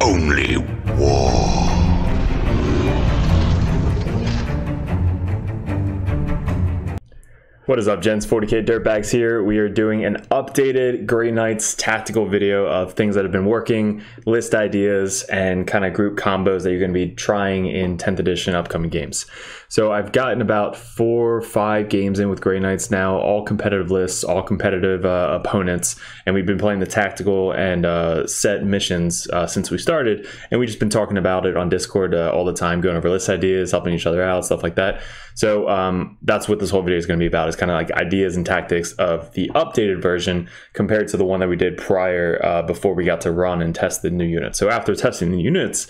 only war. What is up, gents? 40k Dirtbags here. We are doing an updated Grey Knights tactical video of things that have been working, list ideas, and kind of group combos that you're going to be trying in 10th edition upcoming games. So I've gotten about four or five games in with Grey Knights now, all competitive lists, all competitive uh, opponents, and we've been playing the tactical and uh, set missions uh, since we started, and we've just been talking about it on Discord uh, all the time, going over list ideas, helping each other out, stuff like that. So um, that's what this whole video is going to be about, is kind of like ideas and tactics of the updated version compared to the one that we did prior uh, before we got to run and test the new units. So after testing the units,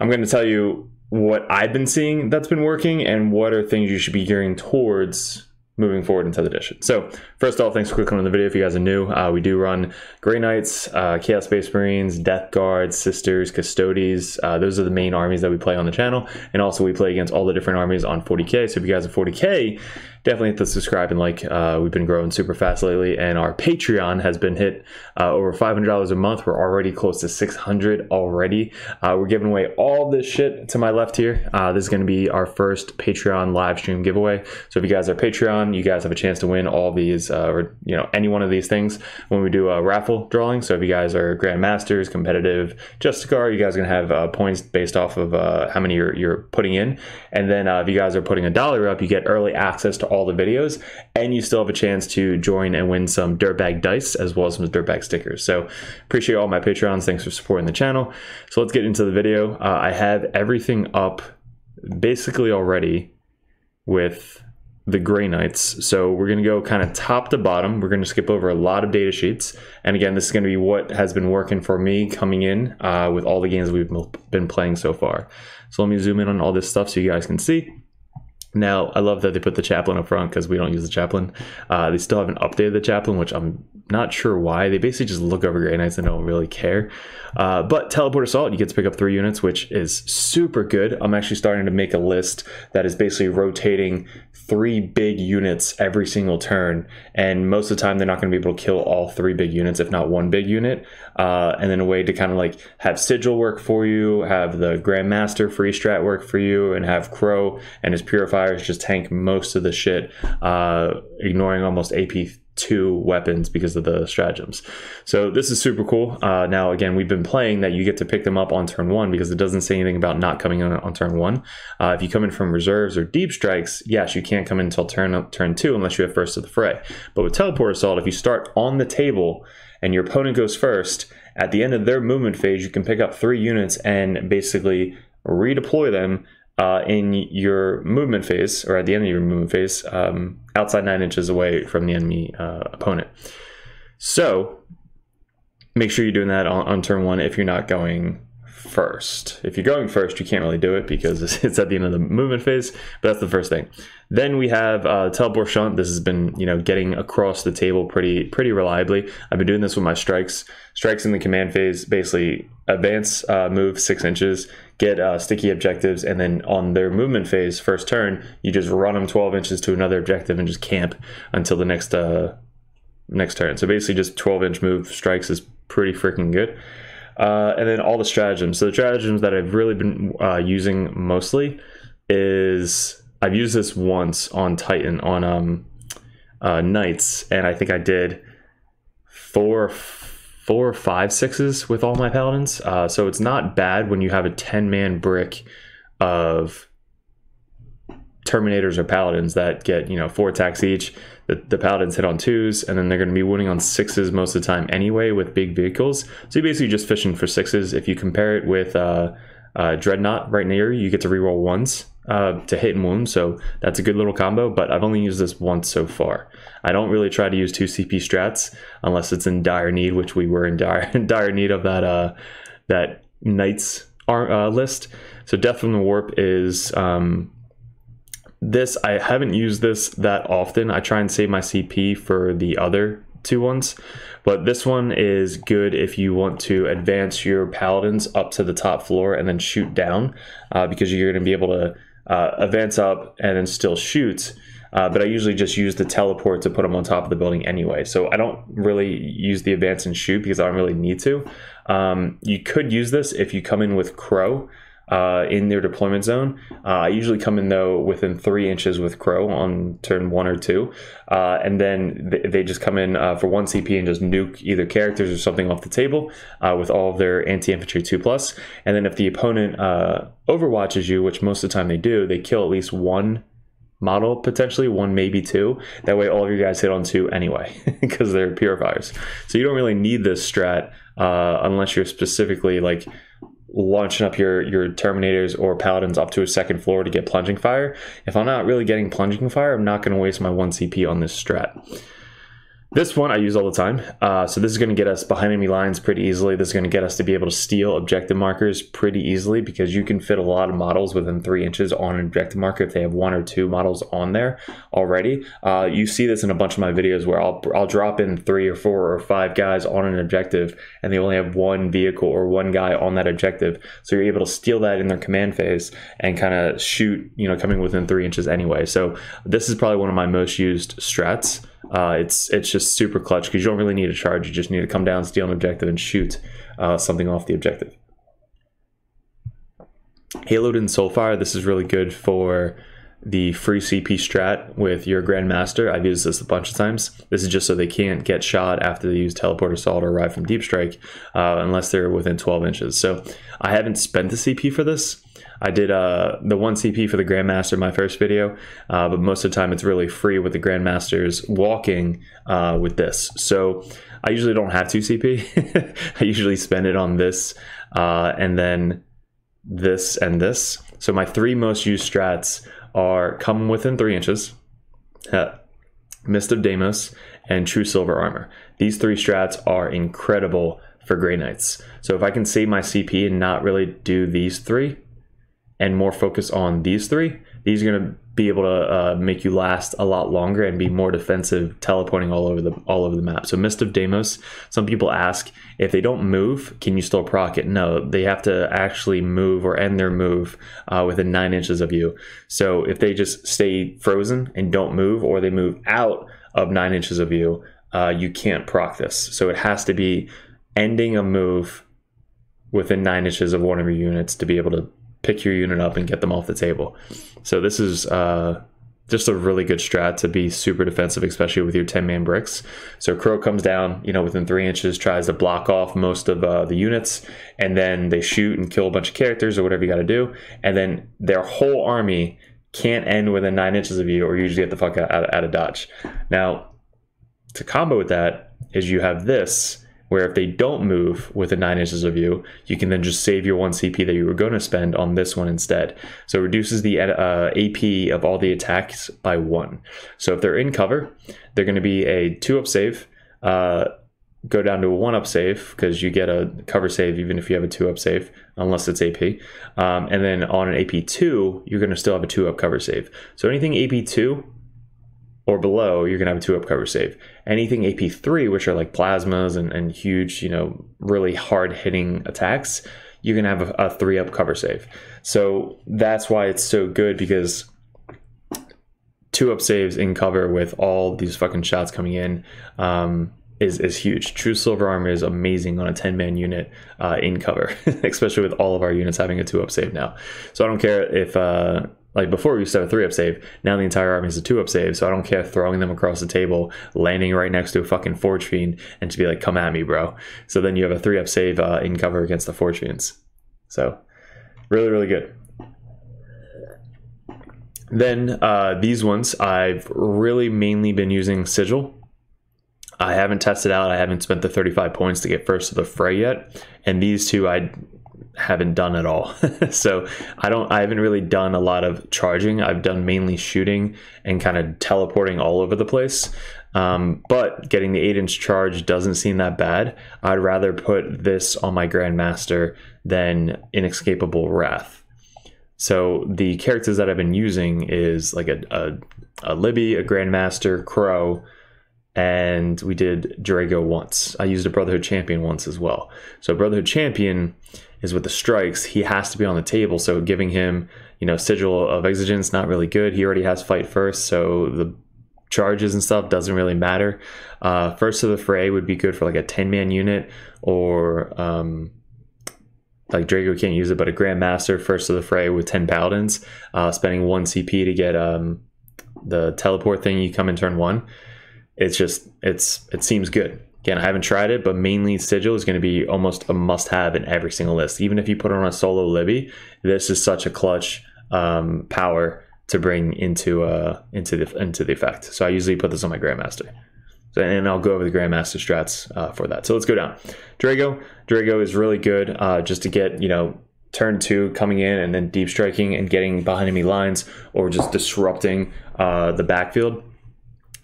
I'm going to tell you what I've been seeing that's been working and what are things you should be gearing towards moving forward into the edition. So first off, thanks for clicking on the video. If you guys are new, uh, we do run Grey Knights, uh, Chaos Space Marines, Death Guards, Sisters, Custodes. Uh, those are the main armies that we play on the channel. And also we play against all the different armies on 40K. So if you guys are 40K, definitely hit the subscribe and like. Uh, we've been growing super fast lately, and our Patreon has been hit uh, over $500 a month. We're already close to 600 already. Uh, we're giving away all this shit to my left here. Uh, this is going to be our first Patreon live stream giveaway. So if you guys are Patreon, you guys have a chance to win all these, uh, or you know, any one of these things when we do a raffle drawing. So if you guys are Grandmasters, competitive, just Justicar, you guys are going to have uh, points based off of how many you're, you're putting in. And then if you guys are putting a dollar up, you get early access to all the videos, and you still have a chance to join and win some Dirtbag dice as well as some Dirtbag stickers. So appreciate all my Patreons. Thanks for supporting the channel. So let's get into the video. Uh, I have everything up basically already with the Grey Knights. So we're going to go kind of top to bottom. We're going to skip over a lot of data sheets. And again, this is going to be what has been working for me coming in uh, with all the games we've been playing so far. So let me zoom in on all this stuff so you guys can see. Now, I love that they put the chaplain up front because we don't use the chaplain. Uh, they still haven't updated the chaplain, which I'm not sure why. They basically just look over Knights and don't really care. Uh, but Teleport Assault, you get to pick up three units, which is super good. I'm actually starting to make a list that is basically rotating three big units every single turn. And most of the time, they're not going to be able to kill all three big units, if not one big unit. Uh, and then a way to kind of like have Sigil work for you, have the Grandmaster free strat work for you, and have Crowe and his Purifiers just tank most of the shit, uh, ignoring almost AP two weapons because of the stratagems. So this is super cool. Uh, now, again, we've been playing that you get to pick them up on turn one because it doesn't say anything about not coming in on turn one. Uh, if you come in from reserves or deep strikes, yes, you can't come in until turn, turn two unless you have first of the fray. But with teleport assault, if you start on the table and your opponent goes first, at the end of their movement phase, you can pick up three units and basically redeploy them uh, in your movement phase, or at the end of your movement phase, um, outside nine inches away from the enemy uh, opponent. So make sure you're doing that on, on, turn one if you're not going first. If you're going first, you can't really do it because it's at the end of the movement phase, but that's the first thing. Then we have uh, teleport shunt. This has been, you know, getting across the table pretty pretty reliably. I've been doing this with my strikes. Strikes in the command phase, basically advance, uh, move six inches, get uh, sticky objectives, and then on their movement phase, first turn, you just run them 12 inches to another objective and just camp until the next uh, next turn. So basically, just 12 inch move strikes is pretty freaking good. Uh, and then all the stratagems. So the stratagems that I've really been uh, using mostly is I've used this once on Titan on um, uh, Knights, and I think I did four four or five sixes with all my paladins. Uh, so it's not bad when you have a 10 man brick of terminators or paladins that get, you know, four attacks each. The, the paladins hit on twos, and then they're going to be winning on sixes most of the time anyway with big vehicles. So you're basically just fishing for sixes. If you compare it with uh, uh, Dreadnought right near you, you get to reroll ones uh, to hit and wound, so that's a good little combo, but I've only used this once so far. I don't really try to use two CP strats unless it's in dire need, which we were in dire, dire need of that uh, that Knights uh, list. So Death from the Warp is um, this. I haven't used this that often. I try and save my CP for the other two ones. But this one is good if you want to advance your paladins up to the top floor and then shoot down uh, because you're going to be able to uh, advance up and then still shoot uh, but I usually just use the teleport to put them on top of the building anyway. So I don't really use the advance and shoot because I don't really need to. Um, you could use this if you come in with Crowe uh, in their deployment zone. Uh, I usually come in though within three inches with Crowe on turn one or two, uh, and then they, they, just come in uh, for one CP and just nuke either characters or something off the table uh, with all of their anti-infantry two plus. And then if the opponent uh, overwatches you, which most of the time they do, they kill at least one model potentially one maybe two that way all of you guys hit on two anyway because they're purifiers so you don't really need this strat unless you're specifically like launching up your your terminators or paladins up to a second floor to get plunging fire. If i'm not really getting plunging fire i'm not going to waste my 1 cp on this strat this one I use all the time. Uh, so this is going to get us behind enemy lines pretty easily. This is going to get us to be able to steal objective markers pretty easily because you can fit a lot of models within three inches on an objective marker if they have one or two models on there already. Uh, you see this in a bunch of my videos where I'll, I'll drop in three or four or five guys on an objective and they only have one vehicle or one guy on that objective. So you're able to steal that in their command phase and kind of shoot, you know, coming within three inches anyway. So this is probably one of my most used strats. Uh, it's it's just super clutch because you don't really need a charge. You just need to come down, steal an objective, and shoot uh, something off the objective. Haloed in Soulfire, this is really good for the free CP strat with your Grandmaster. I've used this a bunch of times. This is just so they can't get shot after they use Teleport Assault or arrive from Deep Strike uh, unless they're within 12 inches. So I haven't spent the CP for this. I did uh, the one CP for the Grandmaster in my first video, uh, but most of the time it's really free with the Grandmasters walking uh, with this. So I usually don't have two CP. I usually spend it on this uh, and then this and this. So my three most used strats are come within three inches, uh, Mist of Deimos, and True Silver Armor. These three strats are incredible for Grey Knights. So if I can save my CP and not really do these three, and more focus on these three, these are going to be able to uh, make you last a lot longer and be more defensive, teleporting all over the all over the map. So Mist of Deimos. Some people ask if they don't move, can you still proc it? No, they have to actually move or end their move uh, within nine inches of you. So if they just stay frozen and don't move, or they move out of nine inches of you, uh, you can't proc this. So it has to be ending a move within nine inches of one of your units to be able to pick your unit up and get them off the table. So this is uh, just a really good strat to be super defensive, especially with your 10 man bricks. So Crowe comes down, you know, within three inches, tries to block off most of uh, the units, and then they shoot and kill a bunch of characters or whatever you got to do. And then their whole army can't end within nine inches of you, or you usually get the fuck out, out, out of dodge. Now, to combo with that is you have this where if they don't move within nine inches of you, you can then just save your one CP that you were going to spend on this one instead. So it reduces the uh, AP of all the attacks by one. So if they're in cover, they're going to be a two up save, uh, go down to a one up save because you get a cover save even if you have a two up save, unless it's AP. Um, and then on an AP two, you're going to still have a two up cover save. So anything AP two or below, you're going to have a two up cover save. Anything AP3, which are like plasmas and, and huge, you know, really hard hitting attacks, you're going to have a, a three up cover save. So that's why it's so good because two up saves in cover with all these fucking shots coming in um, is, is huge. True Silver Armor is amazing on a 10 man unit uh, in cover, especially with all of our units having a two up save now. So I don't care if. Uh, like before, we used to have a three up save. Now the entire army is a two up save. So I don't care throwing them across the table, landing right next to a fucking Forge Fiend, and to be like, come at me, bro. So then you have a three up save uh, in cover against the Forge Fiends. So really, really good. Then uh, these ones, I've really mainly been using Sigil. I haven't tested out. I haven't spent the 35 points to get first to the fray yet. And these two, I haven't done at all. so I don't I haven't really done a lot of charging. I've done mainly shooting and kind of teleporting all over the place. Um, but getting the 8 inch charge doesn't seem that bad. I'd rather put this on my Grandmaster than Inescapable Wrath. So the characters that I've been using is like a, a, a Libby, a Grandmaster, Crowe, and we did Draigo once. I used a Brotherhood Champion once as well. So Brotherhood Champion is with the strikes. He has to be on the table, so giving him you know sigil of exigence not really good. He already has fight first, so the charges and stuff doesn't really matter. Uh, first of the fray would be good for like a 10 man unit or um, like Draigo can't use it, but a Grandmaster first of the fray with 10 paladins, uh, spending one CP to get um, the teleport thing you come in turn one. It's just, it's, it seems good. Again, I haven't tried it, but mainly Sigil is going to be almost a must have in every single list. Even if you put it on a solo Libby, this is such a clutch um, power to bring into uh into the into the effect. So I usually put this on my Grandmaster. So, and I'll go over the Grandmaster strats uh, for that. So let's go down. Draigo. Draigo is really good uh, just to get, you know, turn two coming in and then deep striking and getting behind enemy lines or just disrupting uh, the backfield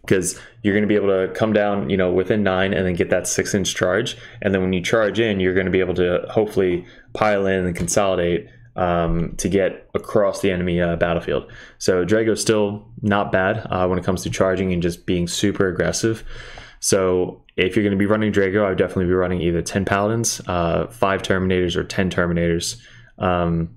because you're going to be able to come down, you know, within nine and then get that six inch charge. And then when you charge in, you're going to be able to hopefully pile in and consolidate um, to get across the enemy uh, battlefield. So Draigo's still not bad uh, when it comes to charging and just being super aggressive. So if you're going to be running Draigo, I would definitely be running either 10 Paladins, uh, 5 Terminators, or 10 Terminators. Um,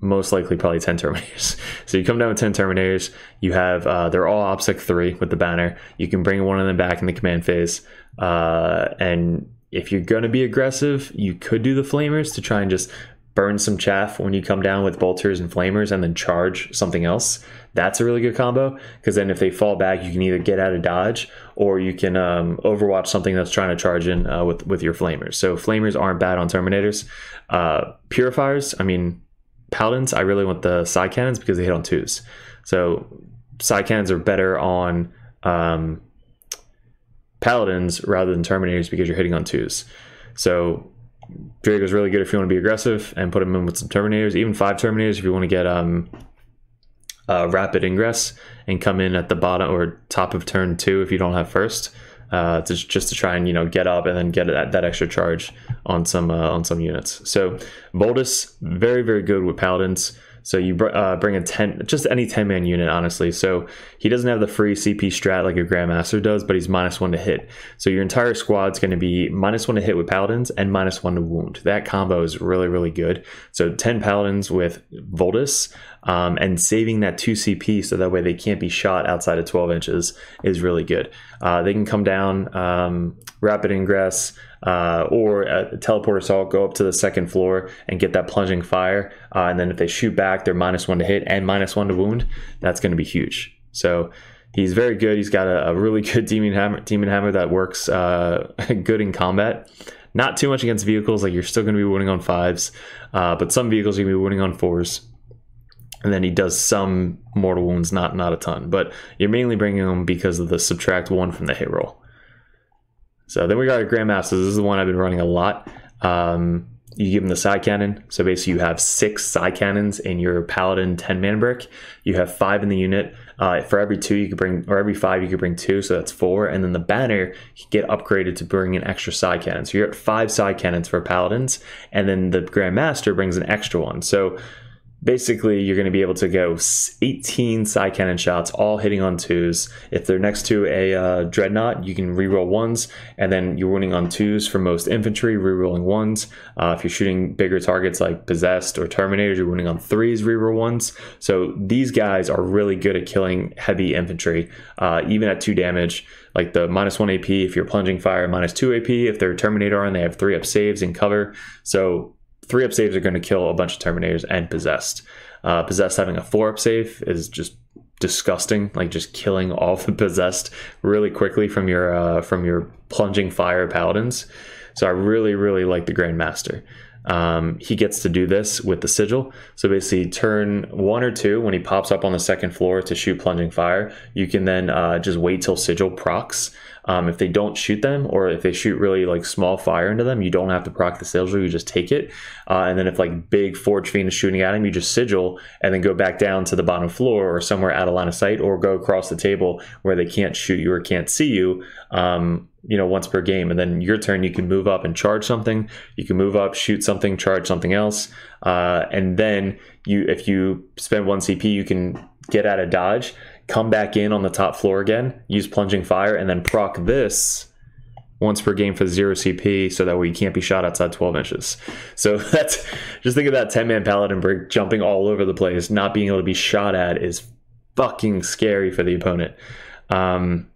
most likely probably 10 Terminators. so you come down with 10 Terminators, you have, uh, they're all OBSEC 3 with the banner. You can bring one of them back in the command phase. Uh, and if you're going to be aggressive, you could do the Flamers to try and just burn some chaff when you come down with bolters and flamers and then charge something else. That's a really good combo because then if they fall back, you can either get out of dodge or you can um, overwatch something that's trying to charge in uh, with with your flamers. So flamers aren't bad on terminators. Uh, purifiers, I mean, paladins. I really want the psycannons because they hit on twos. So psycannons are better on um, paladins rather than terminators because you're hitting on twos. So Draigo's really good if you want to be aggressive and put him in with some Terminators, even five Terminators if you want to get um, uh, rapid ingress and come in at the bottom or top of turn two if you don't have first. Uh, to, just to try and you know get up and then get that, that extra charge on some uh, on some units. So Voldus very very good with paladins. So you uh, bring a 10, just any 10 man unit, honestly. So he doesn't have the free CP strat like your Grandmaster does, but he's minus one to hit. So your entire squad's going to be minus one to hit with Paladins and minus one to wound. That combo is really, really good. So 10 Paladins with Voldus um, and saving that 2 CP so that way they can't be shot outside of 12 inches is really good. Uh, they can come down, um, rapid ingress, uh, or a teleport assault, go up to the second floor and get that plunging fire. Uh, and then if they shoot back, they're minus one to hit and minus one to wound. That's going to be huge. So he's very good. He's got a, a really good demon hammer, demon hammer that works uh, good in combat. Not too much against vehicles, like you're still going to be winning on fives, uh, but some vehicles are going to be winning on fours and then he does some mortal wounds, not not a ton, but you're mainly bringing him because of the subtract one from the hit roll. So then we got our Grandmasters. This is the one I've been running a lot. Um, you give him the psycannon. So basically, you have six psycannons in your Paladin 10 man brick. You have five in the unit. Uh, for every two, you could bring, or every five, you could bring two. So that's four. And then the banner can get upgraded to bring an extra psycannon. So you're at five psycannons for Paladins. And then the Grandmaster brings an extra one. So basically you're going to be able to go 18 psycannon shots all hitting on twos. If they're next to a uh, dreadnought you can reroll ones and then you're winning on twos for most infantry rerolling ones. Uh, if you're shooting bigger targets like possessed or terminators you're winning on threes reroll ones. So these guys are really good at killing heavy infantry uh, even at two damage. Like the minus one AP if you're plunging fire minus two AP if they're terminator and they have three up saves and cover. So three up saves are going to kill a bunch of Terminators and Possessed. Uh, possessed having a four up save is just disgusting, like just killing all the Possessed really quickly from your uh, from your plunging fire Paladins. So I really really like the Grandmaster. Um, he gets to do this with the sigil. So basically, turn one or two when he pops up on the second floor to shoot plunging fire. You can then uh, just wait till sigil procs. Um, if they don't shoot them, or if they shoot really like small fire into them, you don't have to proc the sigil. You just take it, uh, and then if like big forge fiend is shooting at him, you just sigil and then go back down to the bottom floor or somewhere out of line of sight, or go across the table where they can't shoot you or can't see you. Um, you know, once per game, and then your turn, you can move up and charge something. You can move up, shoot something, charge something else, uh, and then you, if you spend one CP, you can get out of dodge come back in on the top floor again, use plunging fire, and then proc this once per game for zero CP, so that way you can't be shot outside 12 inches. So that's just think of that 10 man paladin brig jumping all over the place, not being able to be shot at is fucking scary for the opponent. Um,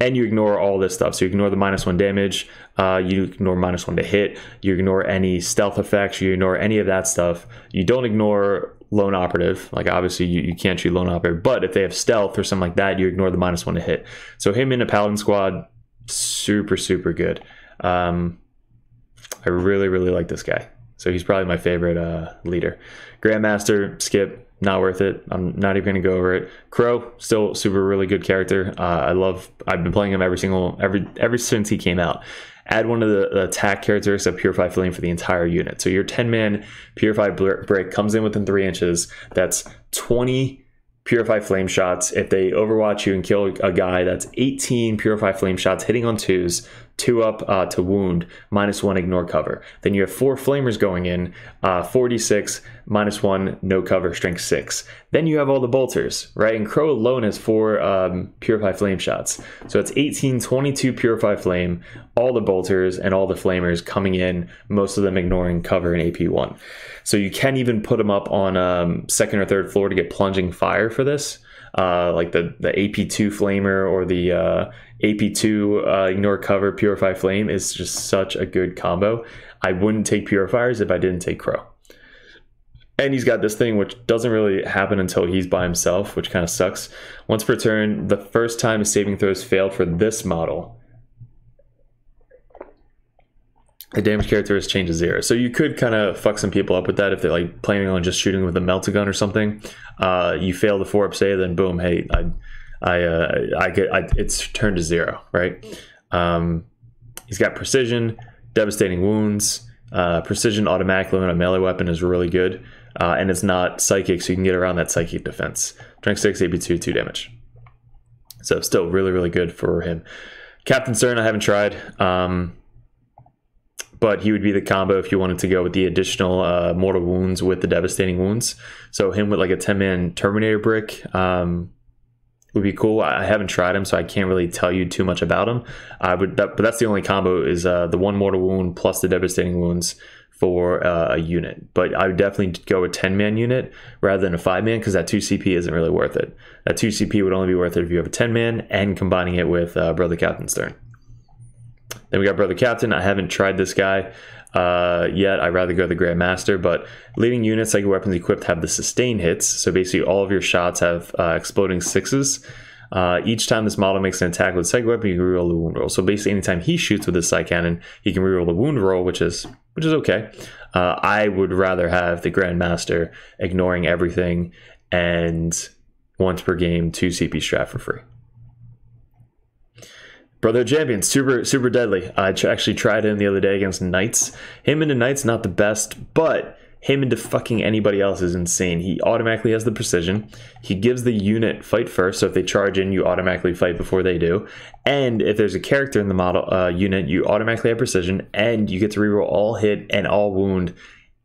and you ignore all this stuff. So you ignore the minus one damage, uh, you ignore minus one to hit, you ignore any stealth effects, you ignore any of that stuff. You don't ignore lone operative. Like obviously you, you can't shoot lone operative, but if they have stealth or something like that, you ignore the minus one to hit. So him in a paladin squad, super super good. Um, I really really like this guy. So he's probably my favorite uh, leader. Grandmaster, skip, not worth it. I'm not even gonna go over it. Crowe, still super really good character. Uh, I love. I've been playing him every single every ever since he came out. Add one of the, the attack characters of Purify Flame for the entire unit. So your 10 man Purify Break comes in within three inches. That's 20 Purify Flame shots. If they overwatch you and kill a guy, that's 18 Purify Flame shots hitting on twos, two up uh, to wound, minus one ignore cover. Then you have four flamers going in, uh, 46, minus one no cover, strength six. Then you have all the bolters, right? And Crowe alone has four um, Purify Flame shots. So it's 18, 22 Purify Flame, all the bolters and all the flamers coming in, most of them ignoring cover and AP1. So you can even put them up on um, second or third floor to get plunging fire for this. Uh, like the, the AP2 flamer or the uh, AP2 uh, ignore cover purify flame is just such a good combo. I wouldn't take purifiers if I didn't take Crowe. And he's got this thing which doesn't really happen until he's by himself, which kind of sucks. Once per turn, the first time saving throws failed for this model, the damage characteristic changes zero. So you could kind of fuck some people up with that if they're like planning on just shooting with a melta gun or something. Uh, you fail the four up save, then boom, hey, I, I, uh, I get, I, it's turned to zero, right? Um, he's got precision, devastating wounds, uh, precision automatically on a melee weapon is really good, uh, and it's not psychic, so you can get around that psychic defense. Strength six, AP two, two damage. So still really, really good for him. Captain Stern, I haven't tried. Um, but he would be the combo if you wanted to go with the additional uh, mortal wounds with the devastating wounds. So him with like a 10 man Terminator brick um, would be cool. I haven't tried him, so I can't really tell you too much about him. I would, that, but that's the only combo is uh, the one mortal wound plus the devastating wounds for uh, a unit. But I would definitely go a 10 man unit rather than a 5 man because that 2 CP isn't really worth it. That 2 CP would only be worth it if you have a 10 man and combining it with uh, Brother Captain Stern. Then we got Brother Captain. I haven't tried this guy uh, yet. I'd rather go the Grandmaster, but leading units like weapons equipped have the sustain hits. So basically, all of your shots have uh, exploding sixes. Uh, each time this model makes an attack with a psychic weapon, you can reroll the wound roll. So basically, anytime he shoots with his psycannon, he can reroll the wound roll, which is which is okay. Uh, I would rather have the Grandmaster ignoring everything and once per game two CP strat for free. Brother Champion, super super deadly. I actually tried him the other day against Knights. Him into Knights not the best, but him into fucking anybody else is insane. He automatically has the precision. He gives the unit fight first, so if they charge in, you automatically fight before they do. And if there's a character in the model uh, unit, you automatically have precision, and you get to reroll all hit and all wound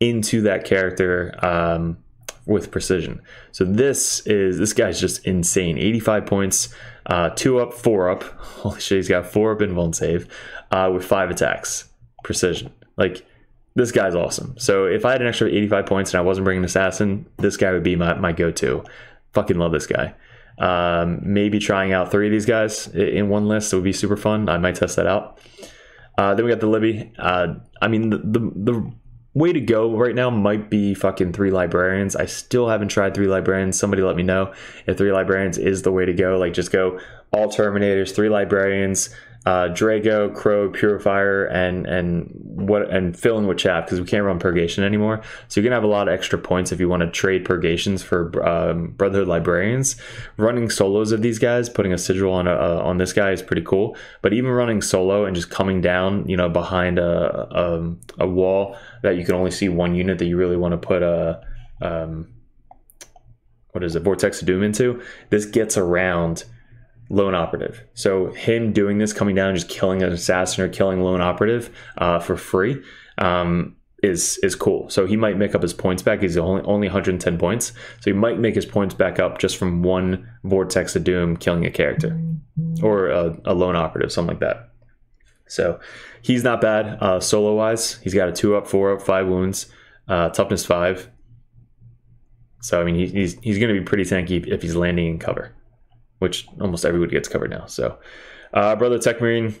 into that character um, with precision. So this is this guy's just insane. 85 points. Uh, two up, four up. Holy shit, he's got four up in one save uh, with five attacks. Precision. Like, this guy's awesome. So if I had an extra 85 points and I wasn't bringing Assassin, this guy would be my, my go to. Fucking love this guy. Um, maybe trying out three of these guys in one list it would be super fun. I might test that out. Uh, then we got the Libby. Uh, I mean, the, the, the way to go right now might be fucking three librarians. I still haven't tried three librarians. Somebody let me know if three librarians is the way to go. Like just go all terminators, three librarians, uh, Draigo, Crowe, Purifier, and and what and fill in with Chaff because we can't run Purgation anymore. So you're gonna have a lot of extra points if you want to trade Purgations for um, Brotherhood Librarians. Running solos of these guys, putting a sigil on a, uh, on this guy is pretty cool. But even running solo and just coming down, you know, behind a a, um, a wall that you can only see one unit that you really want to put a um, what is it, Vortex of Doom into. This gets around lone operative. So him doing this, coming down just killing an assassin or killing lone operative uh, for free, um, is is cool. So he might make up his points back. He's only only 110 points, so he might make his points back up just from one vortex of doom killing a character or a, a lone operative, something like that. So he's not bad uh, solo wise. He's got a two up, four up, five wounds, uh, toughness five. So I mean, he, he's he's going to be pretty tanky if he's landing in cover, which almost everybody gets covered now. So, uh, brother Tech Marine,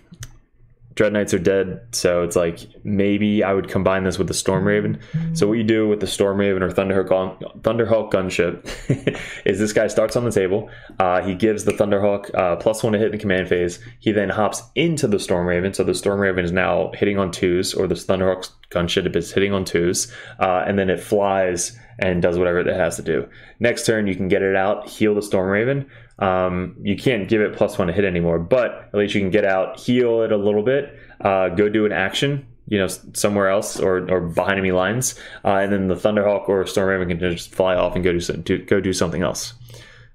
Dread Knights are dead, so it's like maybe I would combine this with the Storm Raven. So what you do with the Storm Raven or Thunderhawk, gunship is this guy starts on the table. Uh, he gives the Thunderhawk uh, plus one to hit in the command phase. He then hops into the Storm Raven, so the Storm Raven is now hitting on twos, or the Thunderhawk gunship is hitting on twos, uh, and then it flies and does whatever it has to do. Next turn, you can get it out, heal the Storm Raven. Um, you can't give it plus one to hit anymore, but at least you can get out, heal it a little bit, uh, go do an action, you know, somewhere else or, or behind enemy lines, uh, and then the Thunderhawk or Storm Raven can just fly off and go do, do go do something else.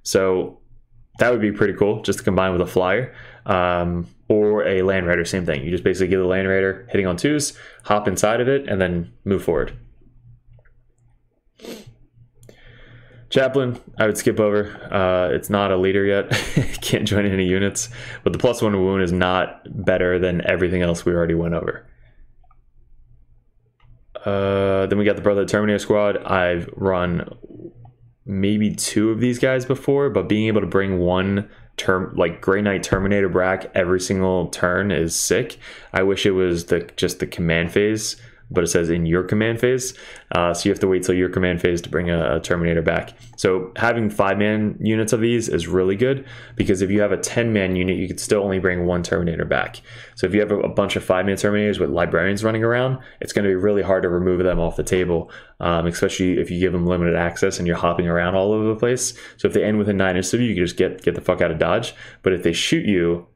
So that would be pretty cool, just to combine with a flyer. Um, or a land raider, same thing. You just basically give the land raider hitting on twos, hop inside of it, and then move forward. Chaplain, I would skip over. Uh, it's not a leader yet. Can't join any units. But the plus one wound is not better than everything else we already went over. Uh, then we got the Brother Terminator Squad. I've run maybe two of these guys before, but being able to bring one term like Grey Knight Terminator back every single turn is sick. I wish it was the just the command phase but it says in your command phase. Uh, so you have to wait till your command phase to bring a, a Terminator back. So having five man units of these is really good because if you have a 10 man unit, you could still only bring one Terminator back. So if you have a, a bunch of five man Terminators with librarians running around, it's going to be really hard to remove them off the table, um, especially if you give them limited access and you're hopping around all over the place. So if they end within nine inches of you, you can just get, get the fuck out of Dodge. But if they shoot you,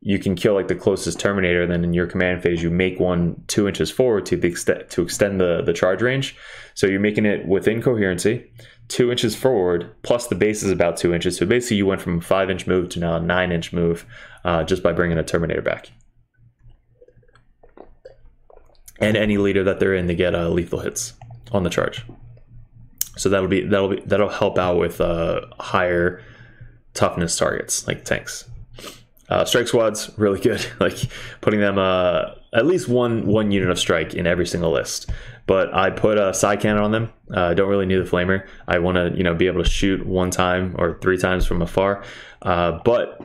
you can kill like the closest Terminator. Then in your command phase, you make one two inches forward to the extent to extend the the charge range. So you're making it within coherency, two inches forward plus the base is about two inches. So basically, you went from a five inch move to now a nine inch move uh, just by bringing a Terminator back. And any leader that they're in, they get uh, lethal hits on the charge. So that'll be that'll be that'll help out with uh, higher toughness targets like tanks. Uh, strike squads really good, like putting them uh, at least one one unit of strike in every single list. But I put a psycannon on them. Uh, I uh, don't really need the flamer. I want to you know be able to shoot one time or three times from afar. Uh, but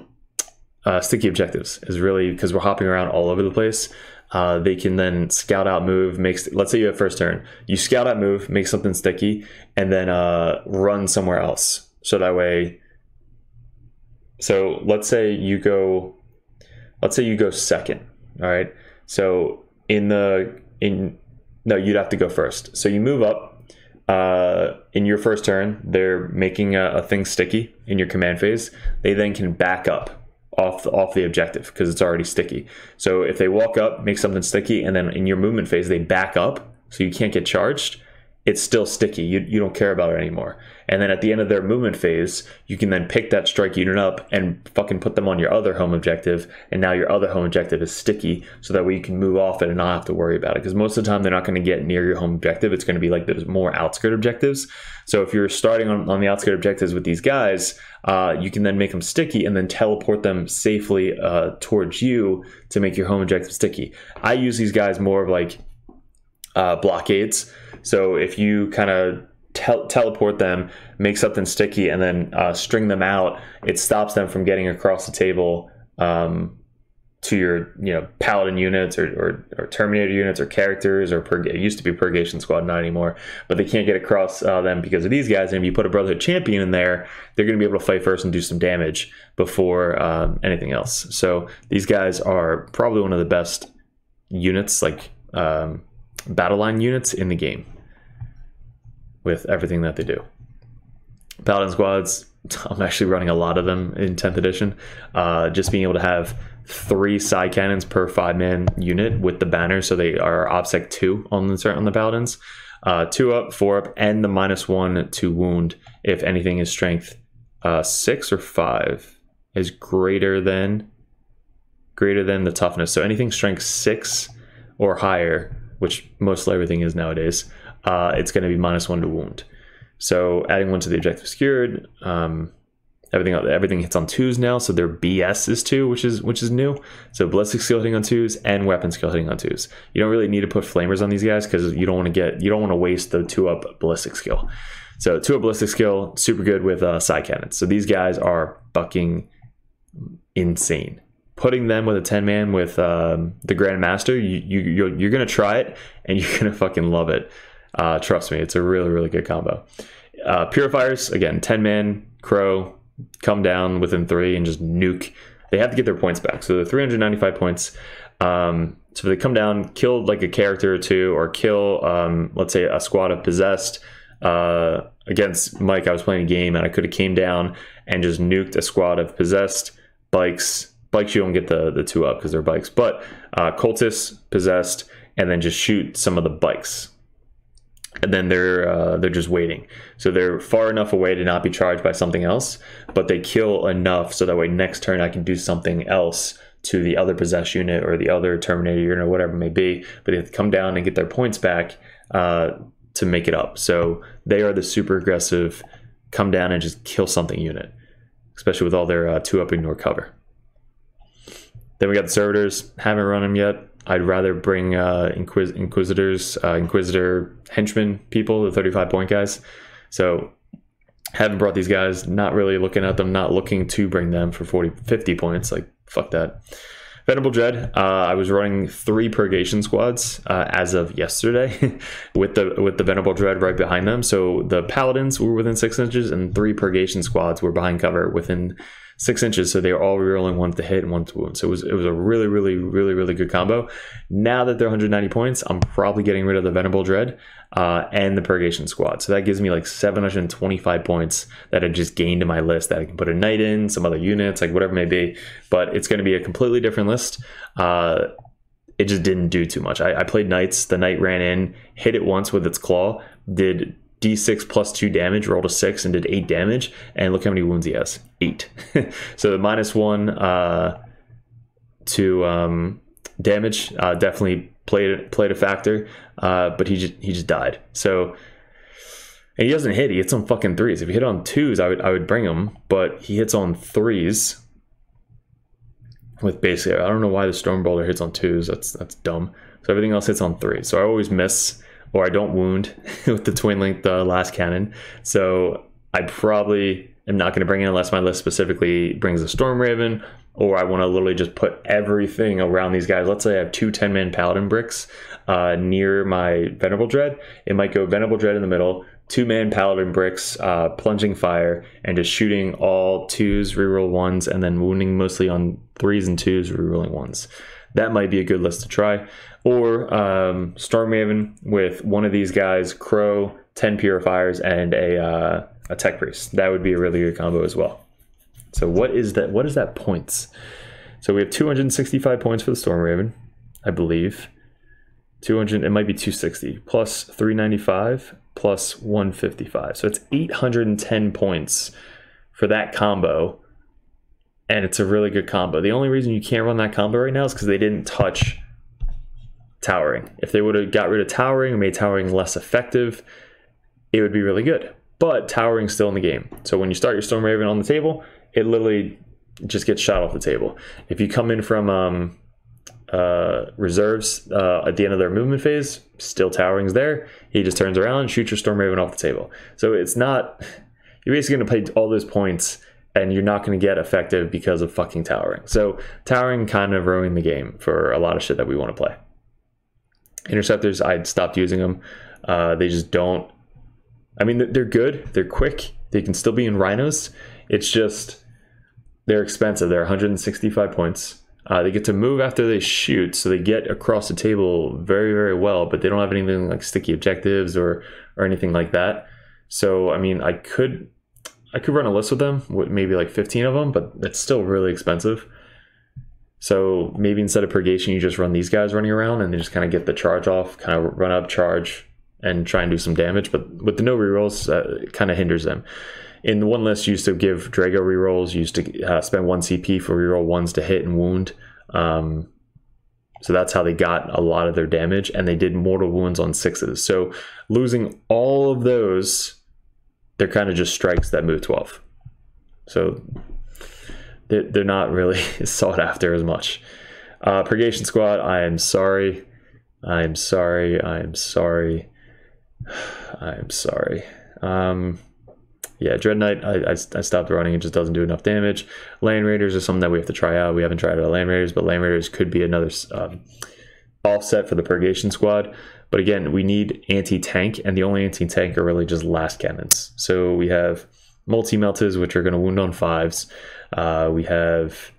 uh, sticky objectives is really because we're hopping around all over the place. Uh, they can then scout out move makes let's say you have first turn you scout out move make something sticky and then uh, run somewhere else so that way so let's say you go, let's say you go second. All right. So in the in no, you'd have to go first. So you move up. Uh, in your first turn, they're making a, a thing sticky in your command phase. They then can back up off off the objective because it's already sticky. So if they walk up, make something sticky, and then in your movement phase they back up, so you can't get charged it's still sticky. You, you don't care about it anymore. And then at the end of their movement phase, you can then pick that strike unit up and fucking put them on your other home objective. And now your other home objective is sticky so that way you can move off it and not have to worry about it. Because most of the time, they're not going to get near your home objective. It's going to be like those more outskirt objectives. So if you're starting on, on the outskirt objectives with these guys, uh, you can then make them sticky and then teleport them safely uh, towards you to make your home objective sticky. I use these guys more of like uh, blockades. So if you kind of tel- teleport them, make something sticky, and then uh, string them out, it stops them from getting across the table um, to your you know paladin units or, or, or, terminator units or characters or purg- it used to be purgation squad not anymore but they can't get across uh, them because of these guys and if you put a brotherhood champion in there they're going to be able to fight first and do some damage before um, anything else. So these guys are probably one of the best units like um, battle line units in the game with everything that they do. Paladin squads, I'm actually running a lot of them in 10th edition. Uh, just being able to have three psycannons per five man unit with the banner, so they are OBSEC 2 on the, on the Paladins. Uh, two up, four up, and the minus one to wound if anything is strength uh, six or five is greater than greater than the toughness. So anything strength six or higher which mostly everything is nowadays, uh, it's going to be minus one to wound. So adding one to the objective secured, um, everything everything hits on twos now. So their BS is two, which is which is new. So ballistic skill hitting on twos and weapon skill hitting on twos. You don't really need to put flamers on these guys because you don't want to get you don't want to waste the two up ballistic skill. So two up ballistic skill, super good with uh, psycannons. So these guys are fucking insane. Putting them with a 10 man with um, the Grandmaster, you, you, you're, you're going to try it and you're to fucking love it. Uh, trust me, it's a really, really good combo. Uh, Purifiers, again, 10 man, Crowe, come down within three and just nuke. They have to get their points back. So the 395 points. Um, so if they come down, kill like a character or two, or kill, um, let's say, a squad of possessed. Uh, against Mike, I was playing a game and I could have came down and just nuked a squad of possessed bikes. Bikes you don't get the the two up because they're bikes, but uh, cultists possessed, and then just shoot some of the bikes and then they're uh, they're just waiting. So they're far enough away to not be charged by something else, but they kill enough so that way next turn I can do something else to the other possessed unit or the other terminator unit or whatever it may be. But they have to come down and get their points back uh, to make it up. So they are the super aggressive, come down and just kill something unit, especially with all their uh, two up ignore cover. Then we got the servitors. Haven't run them yet. I'd rather bring uh, Inquis- Inquisitors, uh, Inquisitor henchmen people, the 35 point guys. So haven't brought these guys, not really looking at them, not looking to bring them for 40, 50 points. Like, fuck that. Venerable Dread, uh, I was running three purgation squads uh, as of yesterday, with the with the Venerable Dread right behind them. So the paladins were within six inches, and three purgation squads were behind cover within six inches. So they were all rerolling one to hit and one to wound. So it was it was a really, really, really, really good combo. Now that they're 190 points, I'm probably getting rid of the Venerable Dread uh, and the Purgation Squad. So that gives me like 725 points that I just gained in my list that I can put a knight in, some other units, like whatever may be. But it's going to be a completely different list. Uh, it just didn't do too much. I, I played knights. The knight ran in, hit it once with its claw, did d6 plus 2 damage, rolled a 6 and did 8 damage. And look how many wounds he has 8. so the minus 1 uh, to um, damage uh, definitely played played a factor, uh, but he just, he just died. So and he doesn't hit, he hits on fucking threes. If he hit on twos, I would I would bring him, but he hits on threes with basically I don't know why the storm bolter hits on twos. That's that's dumb. So everything else hits on three. So I always miss or I don't wound with the twin link the lascannon. So I probably am not going to bring it unless my list specifically brings a Storm Raven, or I want to literally just put everything around these guys. Let's say I have two 10 man Paladin bricks uh, near my Venerable Dread. It might go Venerable Dread in the middle, two man Paladin bricks, uh, plunging fire, and just shooting all twos, reroll ones, and then wounding mostly on threes and twos, rerolling ones. That might be a good list to try or um, Stormraven with one of these guys, Crowe, 10 Purifiers, and a, uh, a Tech Priest. That would be a really good combo as well. So what is that? What is that points? So we have 265 points for the Storm Raven, I believe. 200, it might be 260, plus 395, plus 155. So it's 810 points for that combo. And it's a really good combo. The only reason you can't run that combo right now is because they didn't touch towering. If they would have got rid of towering and made towering less effective, it would be really good. But towering's still in the game. So when you start your Storm Raven on the table, it literally just gets shot off the table. If you come in from um, uh, reserves uh, at the end of their movement phase, still towering's there. He just turns around and shoots your Storm Raven off the table. So it's not, you're basically going to play all those points and you're not going to get effective because of fucking towering. So towering kind of ruined the game for a lot of shit that we want to play. Interceptors, I stopped using them. Uh, they just don't. I mean, they're good. They're quick. They can still be in rhinos. It's just they're expensive. They're 165 points. Uh, they get to move after they shoot, so they get across the table very, very well. But they don't have anything like sticky objectives or or anything like that. So, I mean, I could I could run a list with them, with maybe like 15 of them, but it's still really expensive. So maybe instead of purgation, you just run these guys running around and they just kind of get the charge off, kind of run up, charge, and try and do some damage. But with the no rerolls, uh, it kind of hinders them. In the one list, you used to give Draigo rerolls, you used to uh, spend one CP for reroll ones to hit and wound. Um, So that's how they got a lot of their damage, and they did mortal wounds on sixes. So losing all of those, they're kind of just strikes that move 12. So they're, not really sought after as much. Uh, Purgation Squad, I am sorry. I am sorry. I am sorry. I am sorry. Um, yeah, Dread Knight, I, I, I, stopped running. It just doesn't do enough damage. Land Raiders is something that we have to try out. We haven't tried out Land Raiders, but Land Raiders could be another um, offset for the Purgation Squad. But again, we need anti-tank, and the only anti-tank are really just lascannons. So we have multi-meltas, which are going to wound on fives. Uh, we have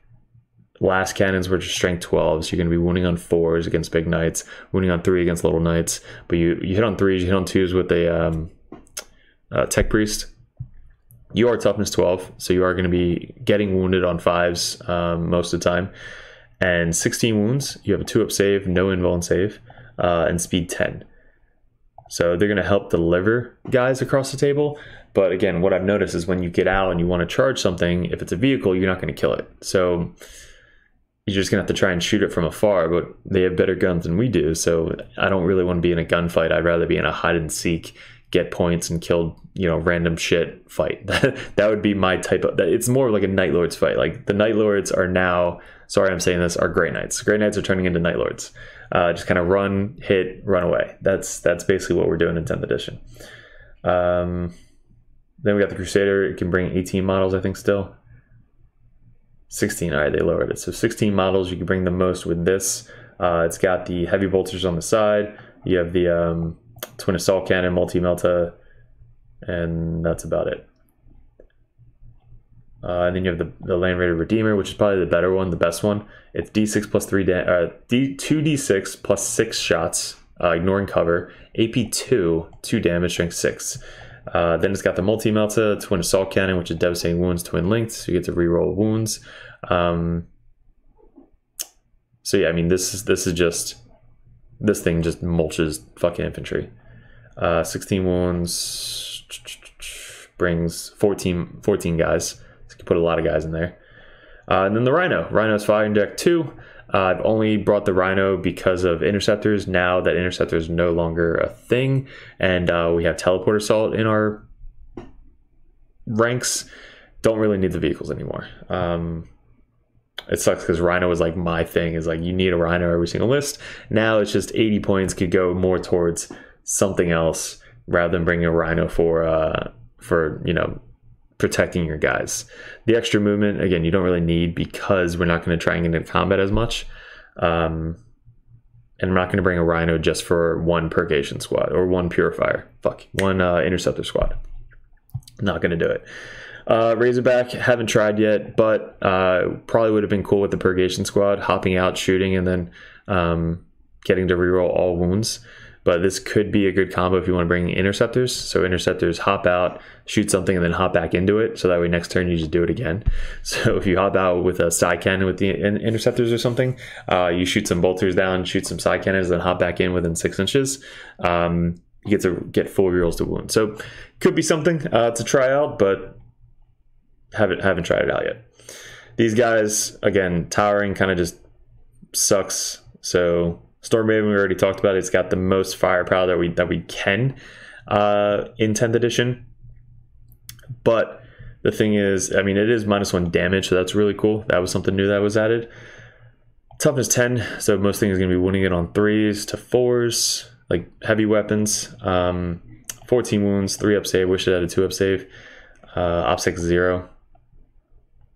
lascannons, which are strength 12s. You're going to be wounding on fours against big knights, wounding on three against little knights. But you, you hit on threes, you hit on twos with a um, uh, tech priest. You are toughness 12, so you are going to be getting wounded on fives um, most of the time. And 16 wounds, you have a two up save, no invuln save, uh, and speed 10. So they're going to help deliver guys across the table. But again, what I've noticed is when you get out and you want to charge something, if it's a vehicle, you're not going to kill it. So you're just gonna have to try and shoot it from afar, but they have better guns than we do. So I don't really want to be in a gunfight. I'd rather be in a hide and seek, get points and kill, you know, random shit fight. that that would be my type of. It's more like a Night Lords fight. Like the Night Lords are now. Sorry, I'm saying this. Are Grey Knights. Grey Knights are turning into Night Lords. Uh, just kind of run, hit, run away. That's that's basically what we're doing in 10th edition. Um, then we got the Crusader. It can bring 18 models, I think, still. 16. All right, they lowered it. So 16 models, you can bring the most with this. Uh, it's got the heavy bolters on the side. You have the um, twin assault cannon, multi melta, and that's about it. Uh, and then you have the, the Land Raider Redeemer, which is probably the better one, the best one. It's D6 plus 3, da- uh, D, 2D6 plus 6 shots, uh, ignoring cover. AP 2, 2 damage, strength 6. Uh, then it's got the multi melta, twin assault cannon, which is devastating wounds, twin linked, so you get to reroll wounds. Um, so yeah, I mean this is this is just this thing just mulches fucking infantry. Uh, 16 wounds brings 14, 14 guys. So you can put a lot of guys in there. Uh, and then the Rhino. Rhino's firing deck two. Uh, I've only brought the Rhino because of interceptors. Now that interceptor is no longer a thing, and uh, we have teleport assault in our ranks, don't really need the vehicles anymore. Um, it sucks because Rhino was like my thing. Is like you need a Rhino every single list. Now it's just 80 points could go more towards something else rather than bringing a Rhino for uh, for you know protecting your guys. The extra movement, again, you don't really need because we're not going to try and get into combat as much. Um, and I'm not going to bring a Rhino just for one Purgation squad or one Purifier. Fuck, one uh, Interceptor squad. Not going to do it. Uh, Razorback, haven't tried yet, but uh, probably would have been cool with the Purgation squad, hopping out, shooting, and then um, getting to reroll all wounds. But this could be a good combo if you want to bring interceptors. So interceptors hop out, shoot something, and then hop back into it. So that way next turn you just do it again. So if you hop out with a psycannon with the interceptors or something, uh, you shoot some bolters down, shoot some psycannons, then hop back in within six inches. Um, you get to get full rerolls to wound. So could be something uh, to try out, but haven't haven't tried it out yet. These guys again, towering kind of just sucks. So Stormraven, we already talked about. It. It's got the most firepower that we that we can uh, in 10th edition. But the thing is, I mean, it is minus one damage, so that's really cool. That was something new that was added. Toughness 10, so most things are going to be winning it on threes to fours, like heavy weapons. Um, 14 wounds, three up save. Wish it had a two up save. Uh, OBSEC zero,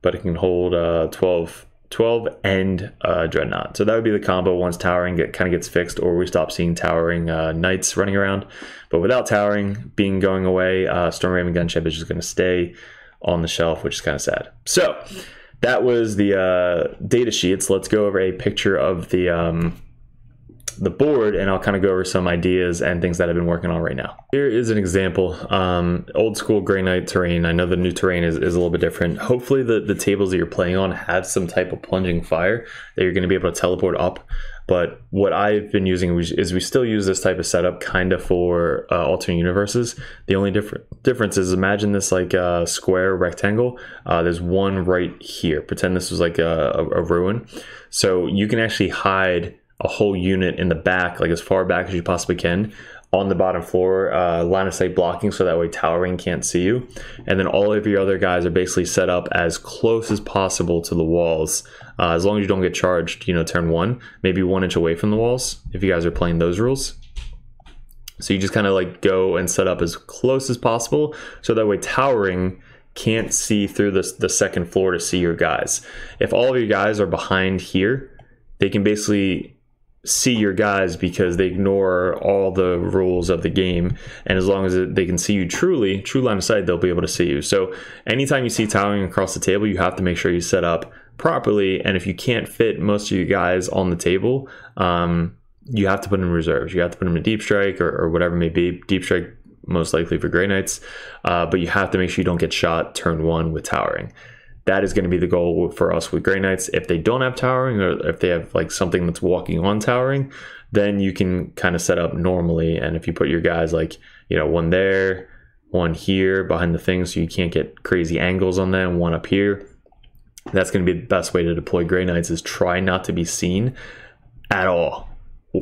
but it can hold uh, 12 12 and uh, Dreadnought. So that would be the combo once Towering get, kind of gets fixed or we stop seeing Towering uh, Knights running around. But without Towering being going away, uh, Stormraven Gunship is just going to stay on the shelf, which is kind of sad. So that was the uh, data sheets. Let's go over a picture of the um, the board and I'll kind of go over some ideas and things that I've been working on right now. Here is an example, um, old school Grey Knight terrain. I know the new terrain is, is a little bit different. Hopefully the, the tables that you're playing on have some type of plunging fire that you're going to be able to teleport up. But what I've been using is we still use this type of setup kind of for uh, alternate universes. The only different difference is imagine this like a square rectangle. Uh, there's one right here. Pretend this was like a, a, a ruin. So you can actually hide a whole unit in the back, like as far back as you possibly can, on the bottom floor, uh, line of sight blocking, so that way towering can't see you. And then all of your other guys are basically set up as close as possible to the walls, uh, as long as you don't get charged. You know, turn one, maybe one inch away from the walls, if you guys are playing those rules. So you just kind of like go and set up as close as possible, so that way towering can't see through the, the second floor to see your guys. If all of your guys are behind here, they can basically see your guys because they ignore all the rules of the game. And as long as they can see you truly true line of sight they'll be able to see you. So anytime you see towering across the table you have to make sure you set up properly. And if you can't fit most of you guys on the table um, you have to put in reserves. You have to put them in deep strike or, or whatever may be. Deep strike most likely for Grey Knights. Uh, but you have to make sure you don't get shot turn one with towering that is going to be the goal for us with Grey Knights. If they don't have towering or if they have like something that's walking on towering, then you can kind of set up normally. And if you put your guys like, you know, one there, one here behind the thing so you can't get crazy angles on them, one up here, that's going to be the best way to deploy Grey Knights is try not to be seen at all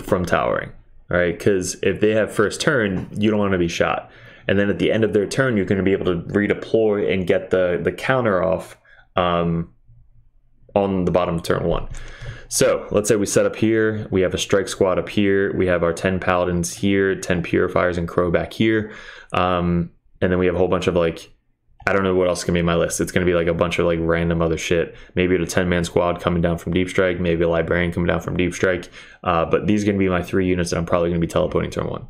from towering. Right, because if they have first turn, you don't want to be shot. And then at the end of their turn, you're going to be able to redeploy and get the, the counter off um, on the bottom of turn one. So let's say we set up here, we have a strike squad up here, we have our 10 paladins here, 10 purifiers and Crowe back here. Um, and then we have a whole bunch of like, I don't know what else can be in my list. It's to be like a bunch of like random other shit. Maybe a 10 man squad coming down from deep strike, maybe a librarian coming down from deep strike. Uh, but these are to be my three units that I'm probably to be teleporting turn one.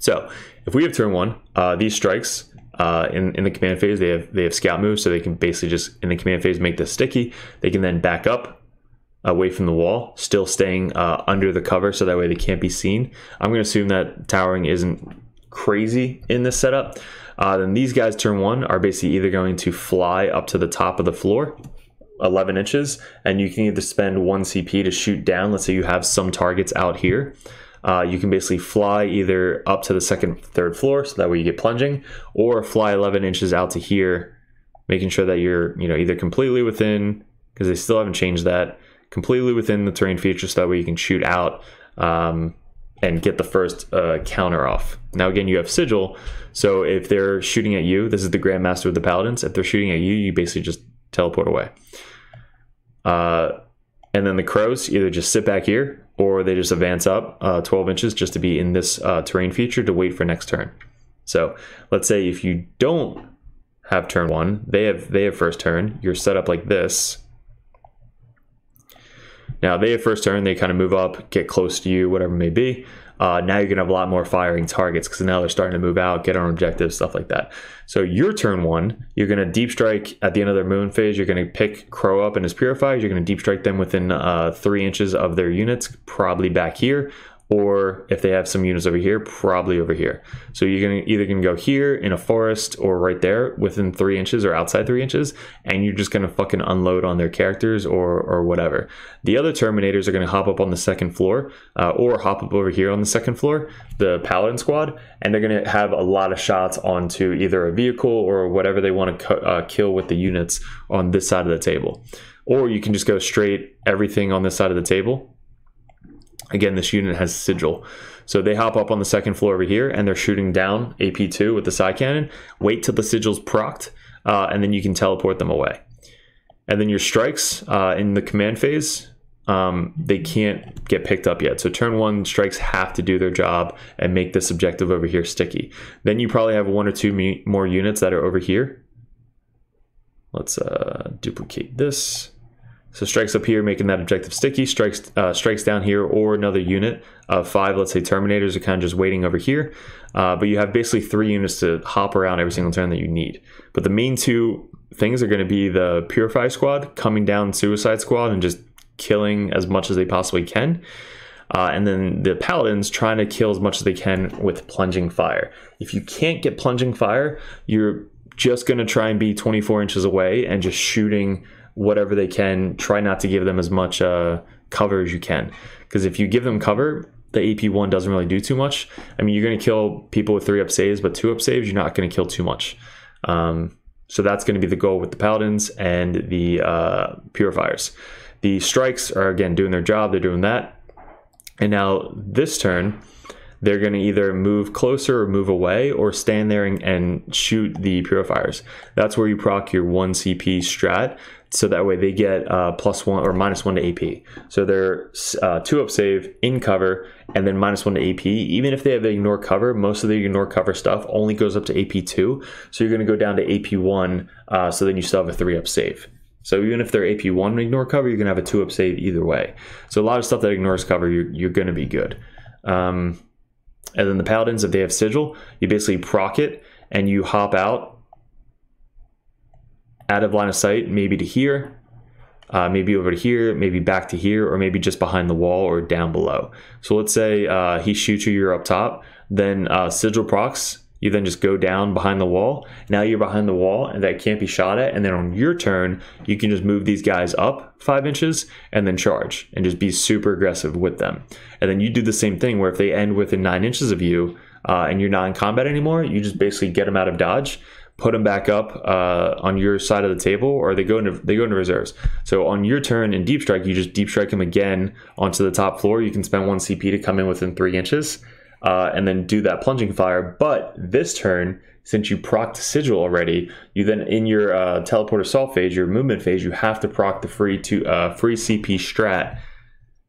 So if we have turn one, uh, these strikes, uh, in, in the command phase, they have they have scout moves, so they can basically just in the command phase make this sticky. They can then back up away from the wall, still staying uh, under the cover, so that way they can't be seen. I'm going to assume that towering isn't crazy in this setup. Uh, then these guys, turn one, are basically either going to fly up to the top of the floor, 11 inches, and you can either spend one CP to shoot down. Let's say you have some targets out here uh, you can basically fly either up to the second, third floor, so that way you get plunging, or fly 11 inches out to here, making sure that you're, you know, either completely within, because they still haven't changed that, completely within the terrain feature, so that way you can shoot out um, and get the first uh, counter off. Now, again, you have sigil, so if they're shooting at you, this is the Grandmaster of the Paladins. If they're shooting at you, you basically just teleport away. Uh, and then the Crowes either just sit back here or they just advance up uh, 12 inches just to be in this uh, terrain feature to wait for next turn. So let's say if you don't have turn one, they have they have first turn. You're set up like this. Now they have first turn. They kind of move up, get close to you, whatever may be. Uh, now you're gonna have a lot more firing targets because now they're starting to move out, get on objectives, stuff like that. So your turn one, you're gonna deep strike at the end of their moon phase. You're gonna pick Crowe up and his purifiers. You're gonna deep strike them within uh, three inches of their units, probably back here or if they have some units over here, probably over here. So you're gonna either gonna go here in a forest or right there within three inches or outside three inches, and you're just gonna fucking unload on their characters or or whatever. The other Terminators are gonna hop up on the second floor uh, or hop up over here on the second floor, the Paladin squad, and they're gonna have a lot of shots onto either a vehicle or whatever they want to uh, kill with the units on this side of the table. Or you can just go straight everything on this side of the table Again, this unit has sigil. So they hop up on the second floor over here and they're shooting down AP2 with the psycannon. Wait till the sigil's procced, uh, and then you can teleport them away. And then your strikes uh, in the command phase, um, they can't get picked up yet. So turn one strikes have to do their job and make this objective over here sticky. Then you probably have one or two more units that are over here. Let's uh, duplicate this. So strikes up here, making that objective sticky. Strikes uh, strikes down here, or another unit of five, let's say Terminators, are kind of just waiting over here. Uh, but you have basically three units to hop around every single turn that you need. But the main two things are going to be the Purify Squad coming down Suicide Squad and just killing as much as they possibly can. Uh, and then the paladins trying to kill as much as they can with plunging fire. If you can't get plunging fire, you're just going to try and be 24 inches away and just shooting whatever they can. Try not to give them as much uh, cover as you can, because if you give them cover, the AP one doesn't really do too much. I mean, you're going to kill people with three up saves, but two up saves, you're not going to kill too much. Um, so that's going to be the goal with the paladins and the uh, purifiers. The strikes are again doing their job. They're doing that. And now this turn, they're going to either move closer or move away or stand there and, and, shoot the purifiers. That's where you proc your 1 CP strat. So that way they get uh, plus one or minus one to AP. So they're uh, two up save in cover and then minus one to AP. Even if they have ignore cover, most of the ignore cover stuff only goes up to AP2. So you're going to go down to AP1. Uh, so then you still have a three up save. So even if they're AP1 ignore cover, you're going to have a two up save either way. So a lot of stuff that ignores cover, you're, you're going to be good. Um, and then the paladins, if they have sigil, you basically proc it and you hop out out of line of sight, maybe to here, uh, maybe over to here, maybe back to here, or maybe just behind the wall or down below. So let's say uh, he shoots you, you're up top, then uh, sigil procs, you then just go down behind the wall. Now you're behind the wall and that can't be shot at. And then on your turn, you can just move these guys up five inches and then charge and just be super aggressive with them. And then you do the same thing where if they end within nine inches of you uh, and you're not in combat anymore, you just basically get them out of dodge put them back up uh, on your side of the table, or they go into they go into reserves. So on your turn in deep strike, you just deep strike them again onto the top floor. You can spend one CP to come in within three inches, uh, and then do that plunging fire. But this turn, since you proc sigil already, you then in your uh, teleport assault phase, your movement phase, you have to proc the free to uh, free CP strat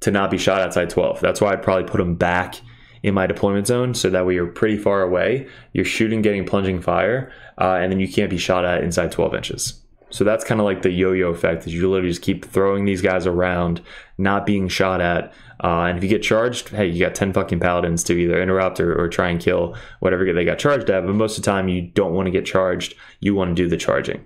to not be shot outside 12. That's why I'd probably put them back in my deployment zone so that way you're pretty far away. You're shooting, getting plunging fire, uh, and then you can't be shot at inside 12 inches. So that's kind of like the yo-yo effect is you literally just keep throwing these guys around, not being shot at. Uh, and if you get charged, hey, you got 10 fucking paladins to either interrupt or, or try and kill whatever they got charged at. But most of the time, you don't want to get charged. You want to do the charging.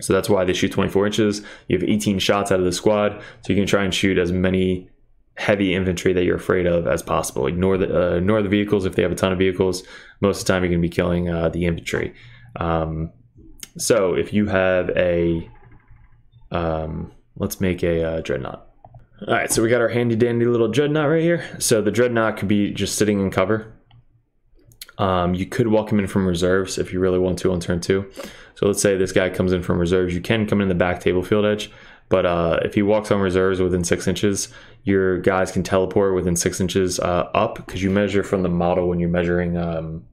So that's why they shoot 24 inches. You have 18 shots out of the squad. So you can try and shoot as many heavy infantry that you're afraid of as possible. Ignore the uh, ignore the vehicles if they have a ton of vehicles. Most of the time, you're going to be killing uh, the infantry. Um, so if you have a, um, let's make a uh, dreadnought. All right, so we got our handy dandy little dreadnought right here. So the dreadnought could be just sitting in cover. Um, you could walk him in from reserves if you really want to on turn two. So let's say this guy comes in from reserves. You can come in the back table field edge, but uh, if he walks on reserves within six inches, your guys can teleport within six inches uh, up because you measure from the model when you're measuring um,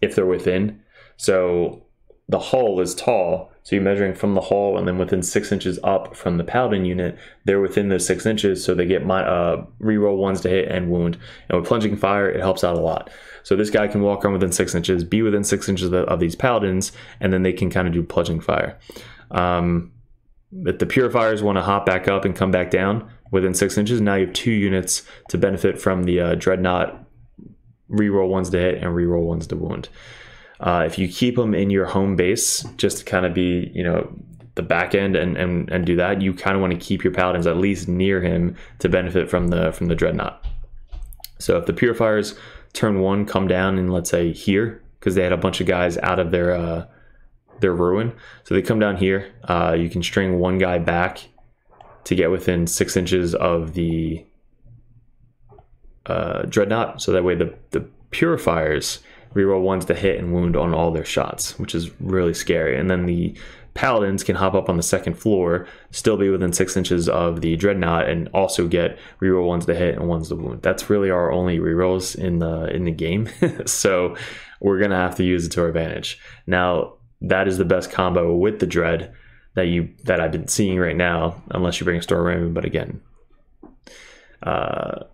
if they're within. So the hull is tall, so you're measuring from the hull and then within six inches up from the paladin unit, they're within those six inches, so they get my uh, reroll ones to hit and wound. And with plunging fire, it helps out a lot. So this guy can walk around within six inches, be within six inches of, of these paladins, and then they can kind of do plunging fire. Um, if the purifiers want to hop back up and come back down within six inches, now you have two units to benefit from the uh, dreadnought reroll ones to hit and reroll ones to wound. Uh, if you keep them in your home base, just to kind of be, you know, the back end and, and, and do that, you kind of want to keep your paladins at least near him to benefit from the from the dreadnought. So if the purifiers turn one come down and let's say here, because they had a bunch of guys out of their uh, their ruin, so they come down here. Uh, you can string one guy back to get within six inches of the uh, dreadnought, so that way the the purifiers reroll ones to hit and wound on all their shots, which is really scary. And then the paladins can hop up on the second floor, still be within six inches of the dreadnought, and also get reroll ones to hit and ones to wound. That's really our only rerolls in the in the game. so we're gonna have to use it to our advantage. Now that is the best combo with the dread that you that I've been seeing right now, unless you bring storm raven. But again, uh,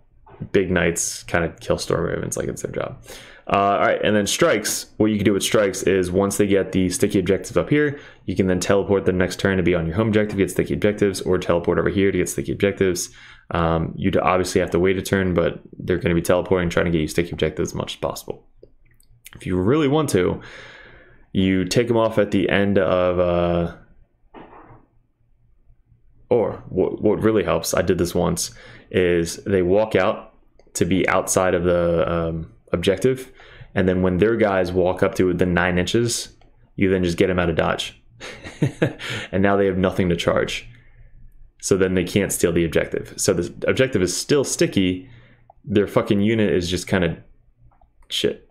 big knights kind of kill storm ravens like it's their job. Uh, all right, and then strikes. What you can do with strikes is once they get the sticky objectives up here, you can then teleport the next turn to be on your home objective, get sticky objectives, or teleport over here to get sticky objectives. Um, you obviously have to wait a turn, but they're going to be teleporting, trying to get you sticky objectives as much as possible. If you really want to, you take them off at the end of. Uh, or what, what really helps, I did this once, is they walk out to be outside of the um, objective and then when their guys walk up to the nine inches, you then just get them out of dodge. and now they have nothing to charge. So then they can't steal the objective. So the objective is still sticky. Their fucking unit is just kind of shit.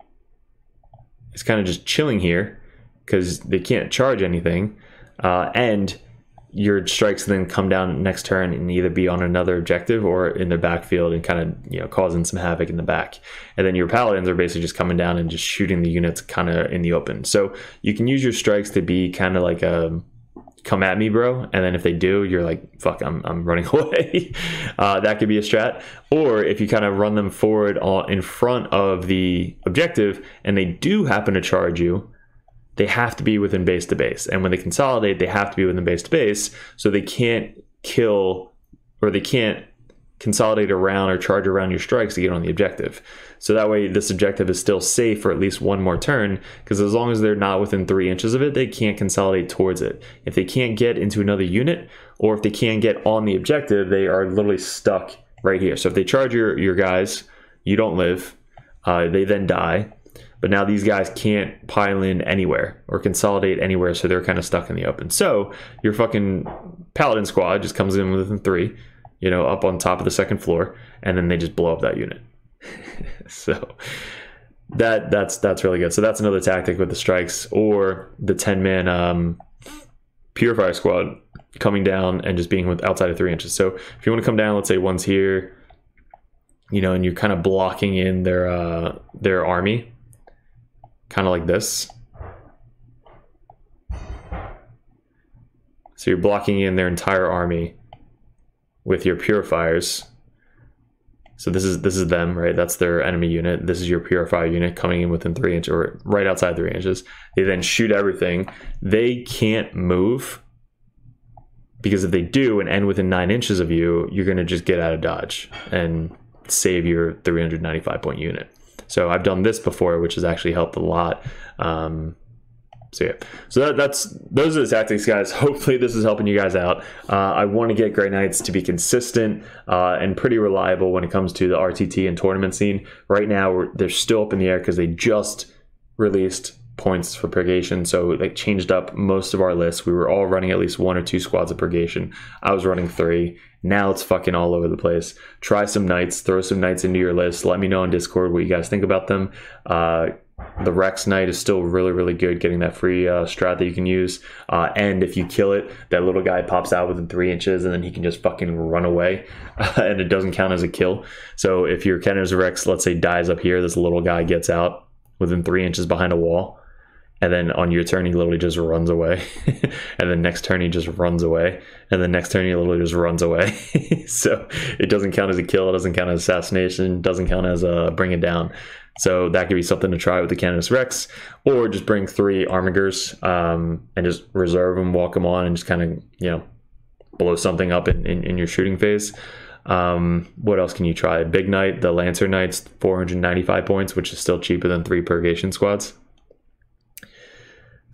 It's kind of just chilling here because they can't charge anything. Uh, and your strikes then come down next turn and either be on another objective or in their backfield and kind of you know causing some havoc in the back. And then your paladins are basically just coming down and just shooting the units kind of in the open. So you can use your strikes to be kind of like a come at me, bro. And then if they do, you're like, fuck, I'm, I'm running away. uh, that could be a strat. Or if you kind of run them forward in front of the objective and they do happen to charge you, they have to be within base to base. And when they consolidate, they have to be within base to base. So they can't kill or they can't consolidate around or charge around your strikes to get on the objective. So that way this objective is still safe for at least one more turn because as long as they're not within three inches of it, they can't consolidate towards it. If they can't get into another unit or if they can't get on the objective, they are literally stuck right here. So if they charge your, your guys, you don't live, uh, they then die. But now these guys can't pile in anywhere or consolidate anywhere, so they're kind of stuck in the open. So your fucking paladin squad just comes in within three, you know, up on top of the second floor, and then they just blow up that unit. so that that's that's really good. So that's another tactic with the strikes or the ten man um, purifier squad coming down and just being with outside of three inches. So if you want to come down, let's say one's here, you know, and you're kind of blocking in their uh, their army kind of like this. So you're blocking in their entire army with your purifiers. So this is this is them, right? That's their enemy unit. This is your purifier unit coming in within three inches or right outside three inches. They then shoot everything. They can't move because if they do and end within nine inches of you, you're gonna just get out of dodge and save your 395 point unit. So I've done this before, which has actually helped a lot. Um, so yeah, so that, that's those are the tactics, guys. Hopefully, this is helping you guys out. Uh, I want to get Grey Knights to be consistent uh, and pretty reliable when it comes to the RTT and tournament scene. Right now, they're still up in the air because they just released points for purgation. So they changed up most of our lists. We were all running at least one or two squads of purgation. I was running three. Now it's fucking all over the place. Try some knights, throw some knights into your list. Let me know on Discord what you guys think about them. Uh, the Rex Knight is still really, really good getting that free uh, strat that you can use. Uh, and if you kill it, that little guy pops out within three inches and then he can just fucking run away and it doesn't count as a kill. So if your Canis Rex, let's say, dies up here, this little guy gets out within three inches behind a wall and then on your turn he literally just runs away. And then next turn he just runs away. And then next turn he literally just runs away. So it doesn't count as a kill. It doesn't count as assassination. Doesn't count as a bring it down. So that could be something to try with the Canis Rex, or just bring three Armigers um, and just reserve them, walk them on, and just kind of you know blow something up in, in, in your shooting phase. Um, what else can you try? Big Knight, the Lancer Knights, 495 points, which is still cheaper than three Purgation squads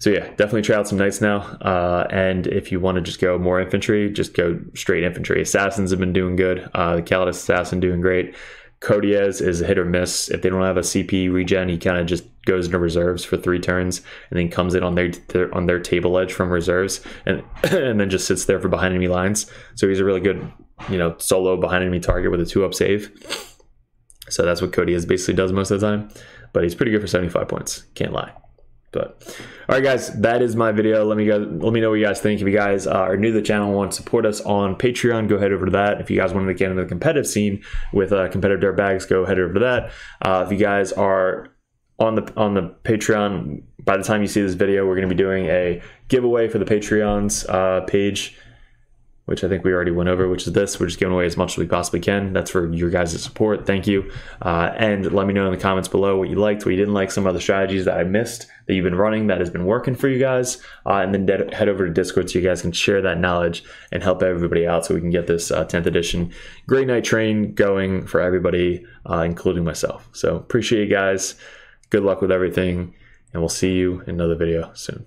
so yeah, definitely try out some knights now. Uh, and if you want to just go more infantry, just go straight infantry. Assassins have been doing good. Uh, the Callidus Assassin doing great. Codiez is a hit or miss. If they don't have a CP regen, he kind of just goes into reserves for three turns and then comes in on their, their on their table edge from reserves and and then just sits there for behind enemy lines. So he's a really good, you know, solo behind enemy target with a two up save. So that's what Codiez basically does most of the time. But he's pretty good for 75 points. Can't lie. But all right, guys, that is my video. Let me go. Let me know what you guys think. If you guys are new to the channel and want to support us on Patreon, go head over to that. If you guys want to get into the competitive scene with uh, competitive dirt bags, go head over to that. Uh, if you guys are on the on the Patreon, by the time you see this video, we're going to be doing a giveaway for the Patreons uh, page which I think we already went over, which is this. We're just giving away as much as we possibly can. That's for your guys' support. Thank you. Uh, and let me know in the comments below what you liked, what you didn't like, some other strategies that I missed that you've been running that has been working for you guys. Uh, and then de- head over to Discord so you guys can share that knowledge and help everybody out so we can get this uh, 10th edition Grey Knight train going for everybody, uh, including myself. So appreciate you guys. Good luck with everything. And we'll see you in another video soon.